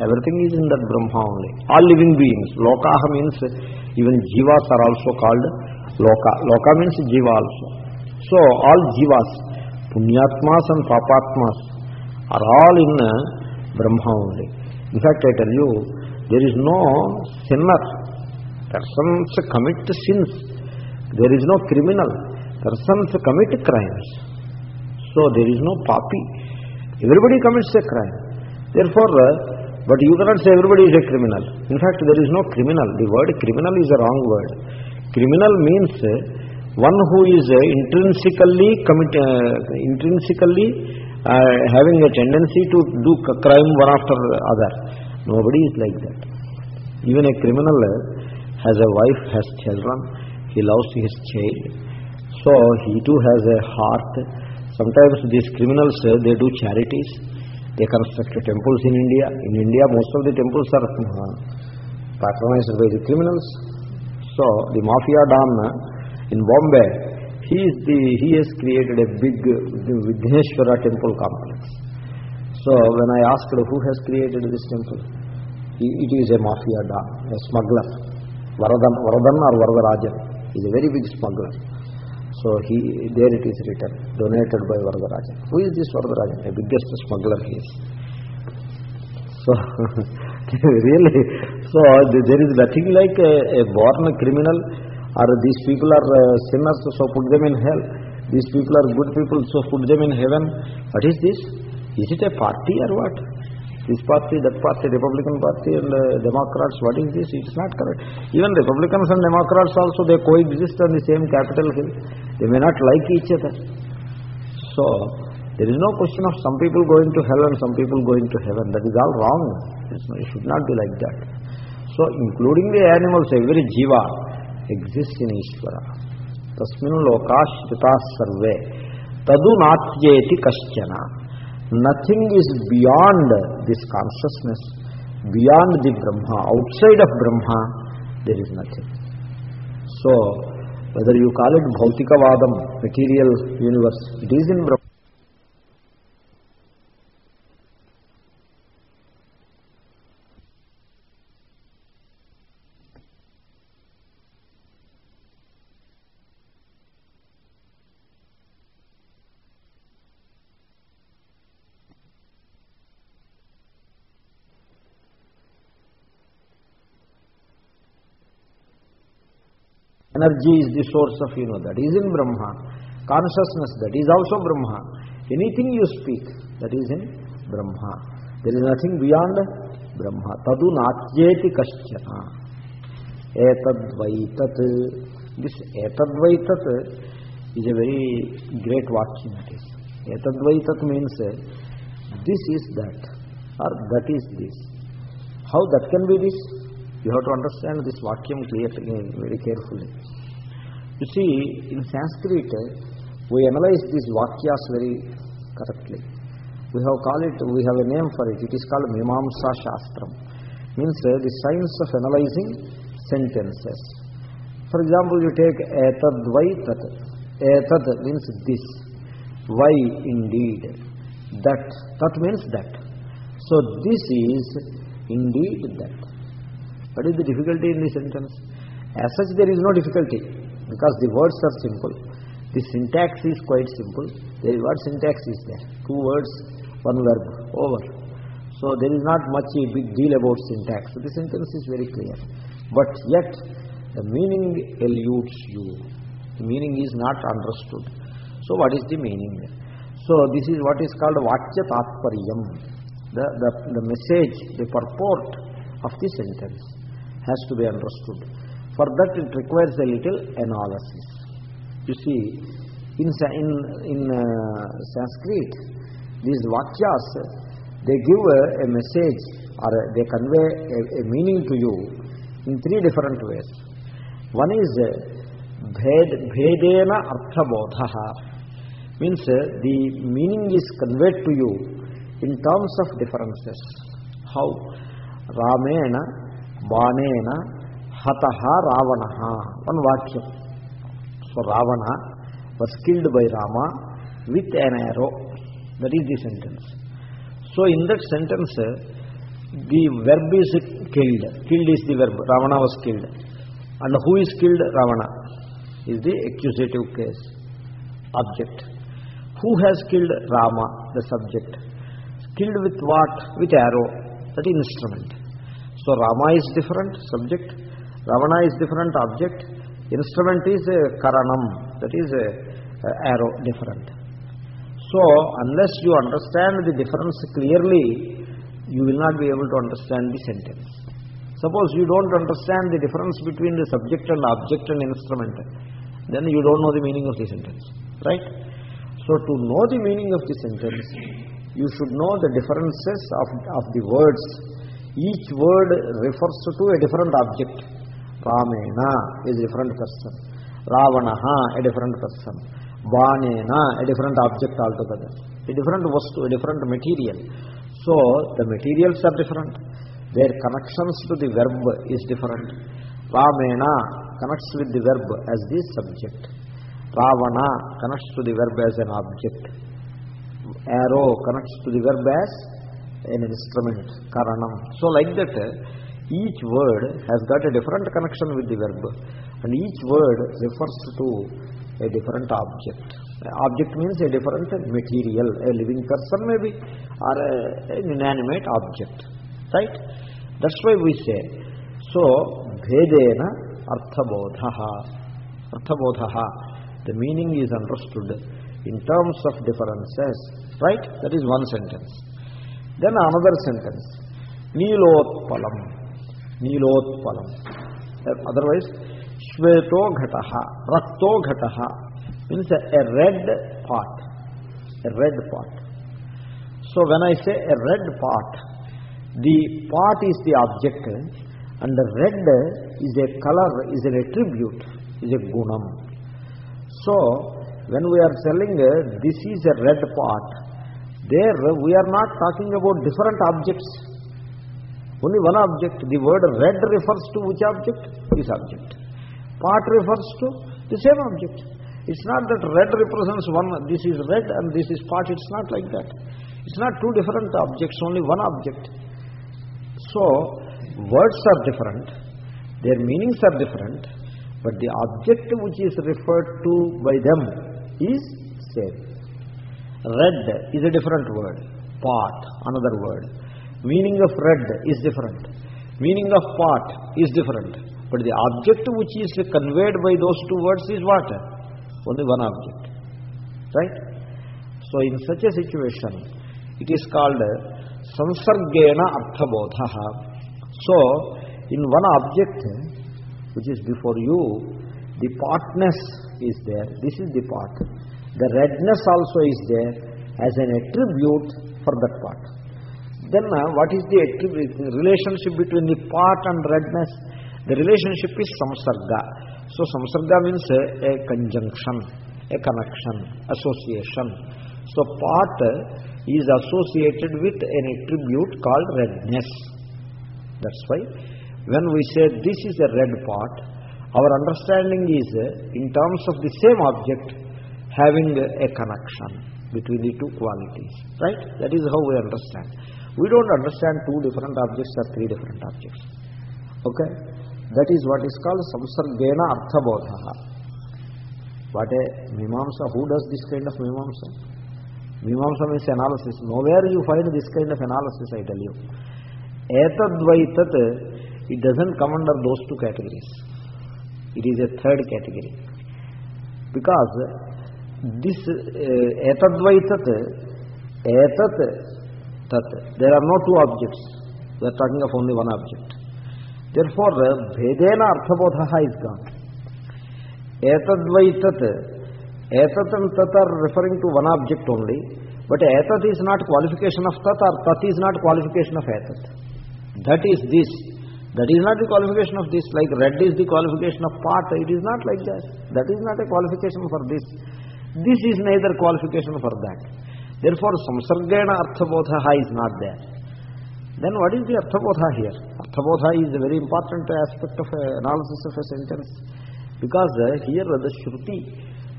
Everything is in that Brahma only. All living beings. Lokaha means even jivas are also called loka. Loka means jiva also. So all jivas, punyatmas and papatmas, are all in Brahma only. In fact, I tell you, there is no sinner. Persons commit sins. There is no criminal. Persons commit crimes. So there is no papi. Everybody commits a crime. Therefore, but you cannot say everybody is a criminal. In fact, there is no criminal. The word criminal is a wrong word. Criminal means one who is intrinsically, commit, uh, intrinsically Uh, having a tendency to do crime one after other. Nobody is like that. Even a criminal has a wife, has children, he loves his child. So he too has a heart. Sometimes these criminals, uh, they do charities. They construct temples in India. In India, most of the temples are patronized by the criminals. So the mafia don uh, in Bombay, he, is the, he has created a big Vidneshwara temple complex. So when I asked who has created this temple, it is a mafia a smuggler. Varadan, Varadan or Varadarajan is a very big smuggler. So he, there it is written, donated by Varadarajan. Who is this Varadarajan? The biggest smuggler he is. So (laughs) really, so there is nothing like a, a born criminal are these people are uh, sinners, so put them in hell. These people are good people, so put them in heaven. What is this? Is it a party or what? This party, that party, Republican party and uh, Democrats, what is this? It's not correct. Even Republicans and Democrats also, they coexist on the same capital hill. They may not like each other. So, there is no question of some people going to hell and some people going to heaven. That is all wrong. it should not be like that. So, including the animals, every jiva, exist in Ishvara తస్మిన్ లోకాశ్రితా సర్వే తదు నాత్యేతి కశ్చన nothing is beyond this consciousness beyond the Brahma outside of Brahma there is nothing so whether you call it భౌతికవాదం material universe it is in Brahma energy is the source of you know that is in brahma consciousness that is also brahma anything you speak that is in brahma there is nothing beyond brahma tadu natyeti kaschana etadvaitat this etadvaitat is a very great vakyam it is etadvaitat means this is that or that is this how that can be this you have to understand this vacuum clearly very carefully You see, in Sanskrit, we analyze these vakyas very correctly. We have called it, we have a name for it. It is called Mimamsa Shastram. Means uh, the science of analyzing sentences. For example, you take etad vai tat. Etad means this. Why indeed. That. That means that. So this is indeed that. What is the difficulty in this sentence? As such, there is no difficulty because the words are simple. The syntax is quite simple. There is word syntax is there? Two words, one verb, over. So there is not much a big deal about syntax. So the sentence is very clear. But yet, the meaning eludes you. The meaning is not understood. So what is the meaning? So this is what is called Vachya Tatparyam. The, the, the message, the purport of the sentence has to be understood. For that it requires a little analysis. You see, in, in, in uh, Sanskrit, these vakyas, they give a, a message or they convey a, a, meaning to you in three different ways. One is uh, bhed, bhedena arthabodhaha, means uh, the meaning is conveyed to you in terms of differences. How? Ramena, Banena, హతహ Ravana one వాక్యం so Ravana was killed by Rama with an arrow that is the sentence so in that sentence the verb is killed killed is the verb Ravana was killed and who is killed Ravana is the accusative case object who has killed Rama the subject killed with what with arrow that instrument so Rama is different subject Ravana is different object. Instrument is a karanam, that is a, a arrow, different. So, unless you understand the difference clearly, you will not be able to understand the sentence. Suppose you don't understand the difference between the subject and object and instrument, then you don't know the meaning of the sentence, right? So, to know the meaning of the sentence, you should know the differences of, of the words. Each word refers to a different object రామేణ is different person Ravana a different person బాణేనా a different object altogether a different వస్తువు different material so the materials are different their connections to the verb is different రామేణ connects with the verb as the subject Ravana connects to the verb as an object arrow connects to the verb as an instrument కారణం so like that each word has got a different connection with the verb and each word refers to a different object object means a different material a living person maybe or a, an inanimate object right that's why we say so bhedena arthabodhaha arthabodhaha the meaning is understood in terms of differences right that is one sentence then another sentence neelotpalam నీలోత్పలం otherwise శ్వేతో ఘట రక్తో ఘట means a red pot a red pot so when I say a red pot the pot is the object and red is a colour is an attribute is a గుణం so when we are selling uh, this is a red pot there we are not talking about Only one object. The word red refers to which object? This object. Part refers to the same object. It's not that red represents one, this is red and this is part. It's not like that. It's not two different objects, only one object. So, words are different, their meanings are different, but the object which is referred to by them is same. Red is a different word, part, another word meaning of red is different meaning of pot is different but the object which is conveyed by those two words is what only one object right so in such a situation it is called sansargena arthabodha so in one object which is before you the potness is there this is the pot the redness also is there as an attribute for that part then uh, what is the relationship between the part and redness? The relationship is samsarga. So samsarga means uh, a, conjunction, a connection, association. So part is associated with an attribute called redness. That's why when we say this is a red part, our understanding is uh, in terms of the same object having a connection between the two qualities. Right? That is how we understand. We don't understand two different objects or three different objects. Okay? That is what is called samsargena arthabodha. What a mimamsa, who does this kind of mimamsa? Mimamsa means analysis. Nowhere you find this kind of analysis, I tell you. Etadvaitat, it doesn't come under those two categories. It is a third category. Because this uh, etadvaitat, etat that there are no two objects we are talking of only one object therefore bhedena arthabodha is gone etadvaitat etat and tat are referring to one object only but etat is not qualification of tat or tat is not qualification of etat that is this that is not the qualification of this like red is the qualification of pot it is not like that that is not a qualification for this this is neither qualification for that Therefore, samsargena arthabodha is not there. Then what is the arthabodha here? Arthabodha is a very important aspect of analysis of a sentence because here the shruti,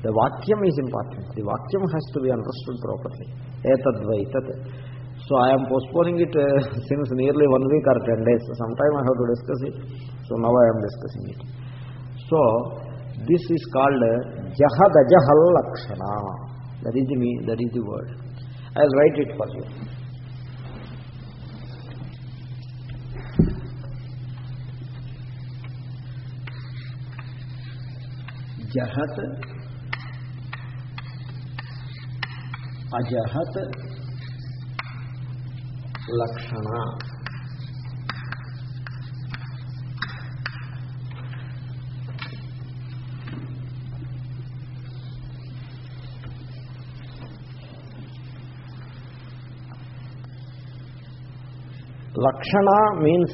the vakyam is important. The vakyam has to be understood properly. Etad vaitat. So I am postponing it uh, since nearly one week or 10 days. Sometime I have to discuss it. So now I am discussing it. So this is called jahadajahal lakshana. That is the, that is the word. I write it for you జహత్ అజహత్ లక్షణ Lakshana means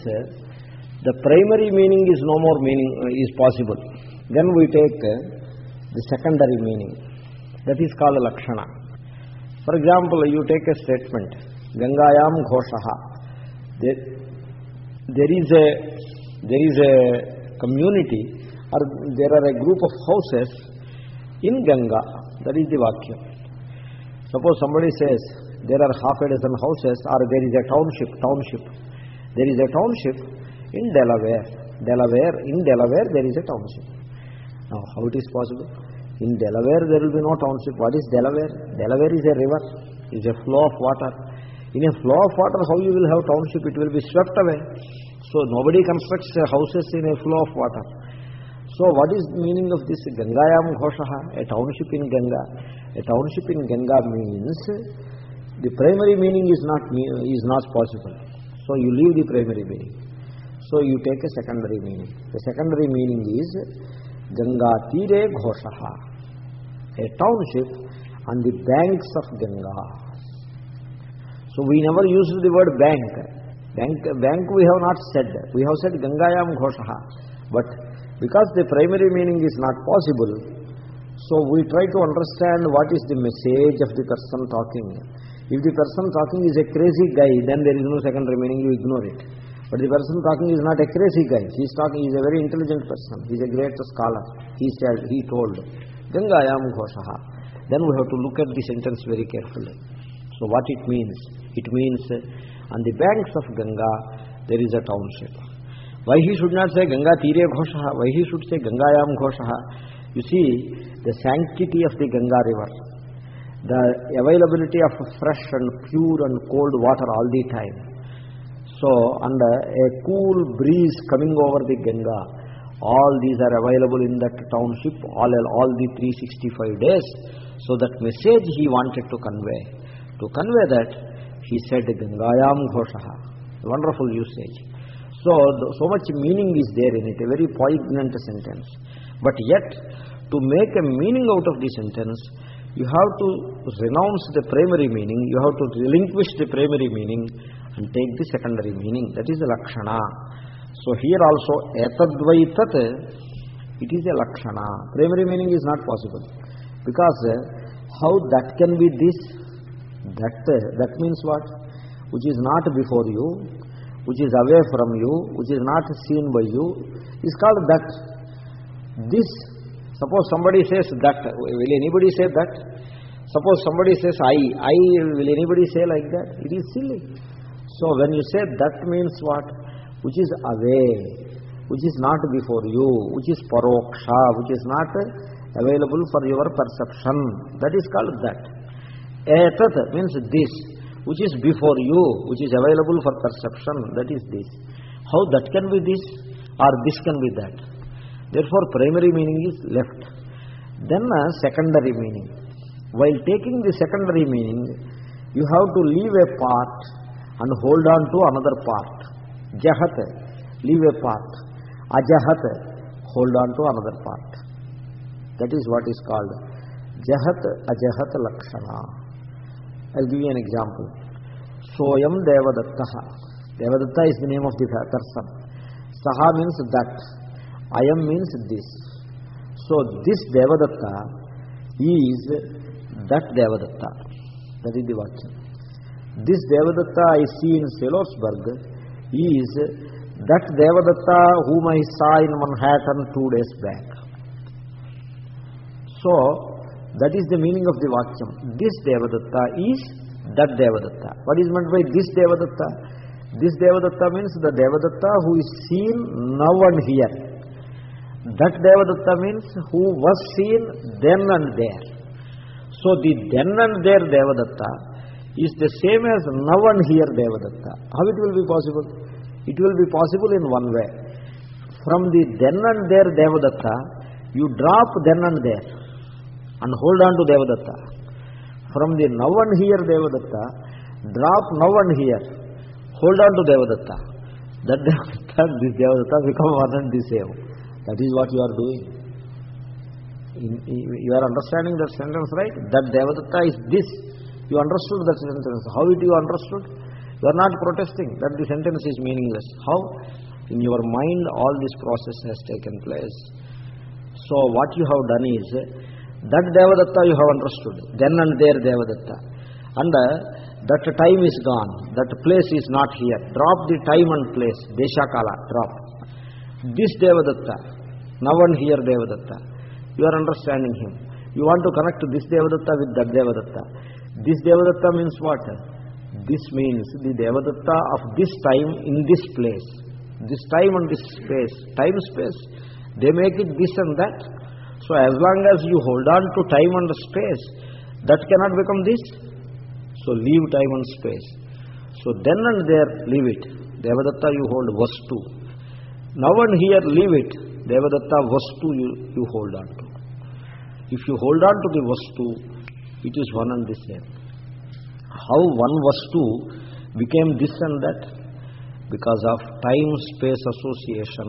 the primary meaning is no more meaning is possible. Then we take the secondary meaning. That is called Lakshana. For example, you take a statement, Gangayam Ghoshaha. There, there, is a, there is a community or there are a group of houses in Ganga. That is the Vakya. Suppose somebody says, there are half a dozen houses or there is a township township there is a township in delaware delaware in delaware there is a township now how it is possible in delaware there will be no township what is delaware delaware is a river is a flow of water in a flow of water how you will have township it will be swept away so nobody constructs houses in a flow of water so what is the meaning of this Gangayam Ghoshaha? A township in Ganga. A township in Ganga means the primary meaning is not is not possible so you leave the primary meaning so you take a secondary meaning the secondary meaning is ganga tire ghoshaha a township on the banks of ganga so we never used the word bank bank bank we have not said we have said gangayam ghoshaha but because the primary meaning is not possible so we try to understand what is the message of the person talking if the person talking is a crazy guy, then there is no second remaining, you ignore it. But the person talking is not a crazy guy. He is talking, he is a very intelligent person. He is a great scholar. He said, he told, Gangayam Ghoshaha. Then we have to look at the sentence very carefully. So what it means? It means, on the banks of Ganga, there is a township. Why he should not say Ganga Tire Ghoshaha? Why he should say Gangayam Ghoshaha? You see, the sanctity of the Ganga river the availability of fresh and pure and cold water all the time. So, under a cool breeze coming over the Ganga, all these are available in that township, all, all the 365 days. So that message he wanted to convey. To convey that, he said Gangayam Ghoshaha. Wonderful usage. So, so much meaning is there in it, a very poignant sentence. But yet, to make a meaning out of the sentence, you have to renounce the primary meaning, you have to relinquish the primary meaning and take the secondary meaning. That is the lakshana. So here also, etadvaitat, it is a lakshana. Primary meaning is not possible. Because how that can be this? That, that means what? Which is not before you, which is away from you, which is not seen by you, is called that. This Suppose somebody says that, will anybody say that? Suppose somebody says I, I, will anybody say like that? It is silly. So when you say that means what? Which is away, which is not before you, which is paroksha, which is not available for your perception. That is called that. Etat means this, which is before you, which is available for perception. That is this. How that can be this or this can be that? Therefore, primary meaning is left. Then a secondary meaning. While taking the secondary meaning, you have to leave a part and hold on to another part. Jahat, leave a part. Ajahat, hold on to another part. That is what is called jahat ajahat lakshana. I'll give you an example. Soyam Devadatta. Devadatta is the name of the person. Saha means that. I am means this. So this Devadatta is that Devadatta. That is the Vachya. This Devadatta I see in Selosburg is that Devadatta whom I saw in Manhattan two days back. So that is the meaning of the Vakyam. This Devadatta is that Devadatta. What is meant by this Devadatta? This Devadatta means the Devadatta who is seen now and here. That Devadatta means who was seen then and there. So the then and there Devadatta is the same as now and here Devadatta. How it will be possible? It will be possible in one way. From the then and there Devadatta, you drop then and there and hold on to Devadatta. From the now and here Devadatta, drop now and here, hold on to Devadatta. That (laughs) Devadatta, this Devadatta become one and the same. That is what you are doing. you are understanding that sentence, right? That Devadatta is this. You understood that sentence. How it you understood? You are not protesting that the sentence is meaningless. How? In your mind, all this process has taken place. So what you have done is, that Devadatta you have understood, then and there Devadatta. And uh, that time is gone, that place is not here. Drop the time and place, Deshakala, drop. This Devadatta, now one here Devadatta. You are understanding him. You want to connect this Devadatta with that Devadatta. This Devadatta means what? This means the Devadatta of this time in this place. This time and this space. Time, space. They make it this and that. So as long as you hold on to time and space, that cannot become this. So leave time and space. So then and there, leave it. Devadatta you hold was two. Now and here, leave it. Devadatta Vastu you, you hold on to. If you hold on to the Vastu, it is one and the same. How one Vastu became this and that? Because of time-space association,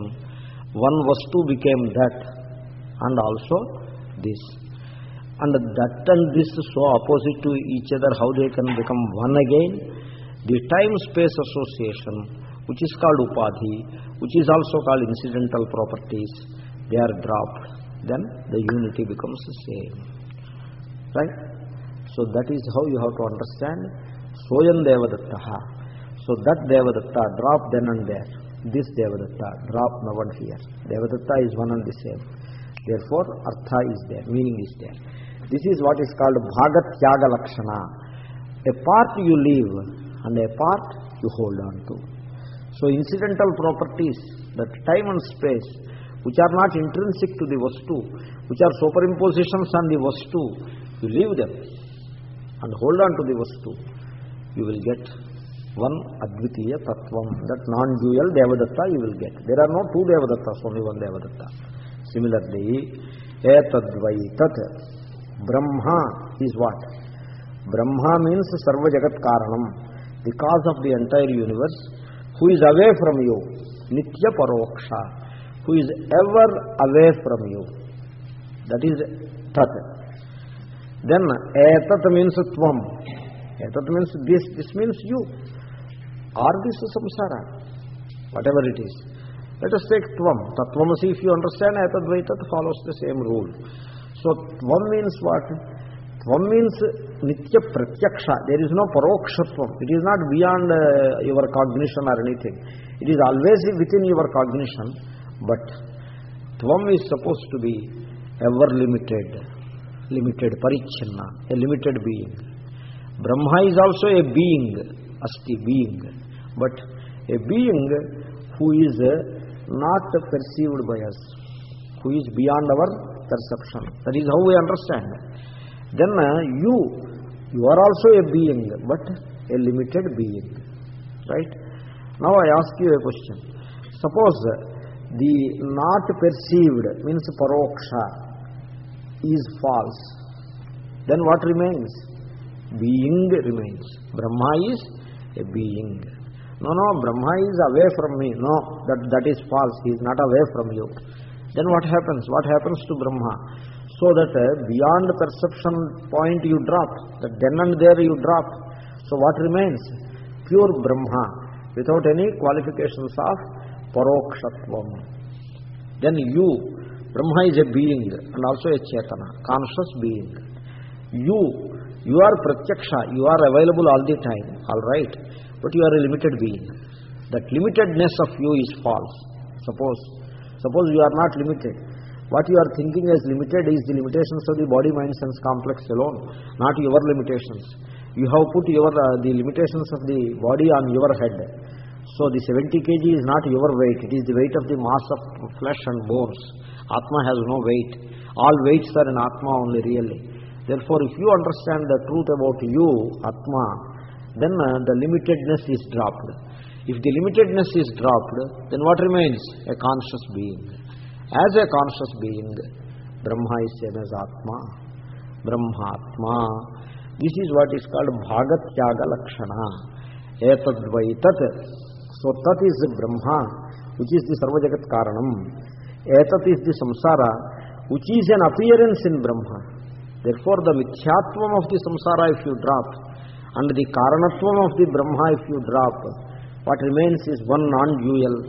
one Vastu became that and also this. And that and this so opposite to each other, how they can become one again? The time-space association which is called upadhi, which is also called incidental properties, they are dropped. Then the unity becomes the same. Right? So that is how you have to understand Soyan Devadattaha. So that Devadatta, drop then and there. This Devadatta, drop now and here. Devadatta is one and the same. Therefore, Artha is there, meaning is there. This is what is called Bhagat Tyaga Lakshana. A part you leave and a part you hold on to. So incidental properties that time and space which are not intrinsic to the వస్తు which are superimpositions on the వస్తు you leave them and hold on to the వస్తు you will get one అద్వితీయ తత్వం that non dual Devadatta you will get there are no two Devadatta Swami one Devadatta similarly ఏ తద్వై తత్ Brahma is what Brahma means సర్వ జగత్ కారణం the cause of the entire universe who is away from you nitya paroksha who is ever away from you that is tat then etat means tvam etat means this this means you or this samsara whatever it is let us take tvam tatvamasi if you understand etat vai tat follows the same rule so tvam means what Tvam means nitya pratyaksha. There is no parokshatvam. It is not beyond uh, your cognition or anything. It is always within your cognition. But Tvam is supposed to be ever limited. Limited parichinna. A limited being. Brahma is also a being. Asti being. But a being who is uh, not perceived by us. Who is beyond our perception. That is how we understand then uh, you you are also a being but a limited being right now i ask you a question suppose the not perceived means paroksha is false then what remains being remains brahma is a being no no brahma is away from me no that that is false he is not away from you then what happens what happens to brahma so that uh, beyond the perception point you drop that then and there you drop so what remains pure brahma without any qualifications of parokshatvam then you brahma is a being and also a chetana conscious being you you are pratyaksha you are available all the time all right but you are a limited being that limitedness of you is false suppose suppose you are not limited What you are thinking as limited is the limitations of the body-mind-sense complex alone, not your limitations. You have put your uh, the limitations of the body on your head. So the 70 kg is not your weight, it is the weight of the mass of flesh and bones. Atma has no weight. All weights are in Atma only really. Therefore, if you understand the truth about you, Atma, then uh, the limitedness is dropped. If the limitedness is dropped, then what remains? A conscious being. As a conscious being Brahma is same as atma బ్రహ్మాత్మ this is what is called భాగత్యాగ లక్షణ ఏతద్వై తత్ so తత్ is Brahma which is the సర్వజగత్ కారణం ఏతత్ is the samsara which is an appearance in Brahma that for the మిథ్యాత్వం of the samsara if you drop and the కారణత్వం of the Brahma if you drop what remains is one non dual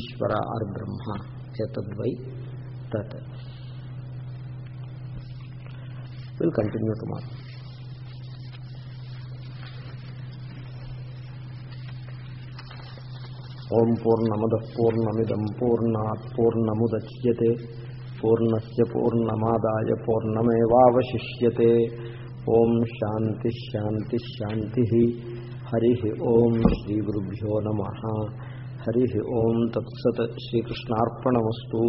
Ishwara or Brahma है तद्वई तत् will continue tomorrow ओम पूर्णमद पूर्णमिदम पूर्णात् पूर्णमुदच्यते पूर्णस्य पूर्णमादाय पूर्णमेवावशिष्यते ओम शांति शांति शांति हरि ओम श्री गुरुभ्यो नमः హరి ఓం తత్సత్ శ్రీకృష్ణార్పణమస్తు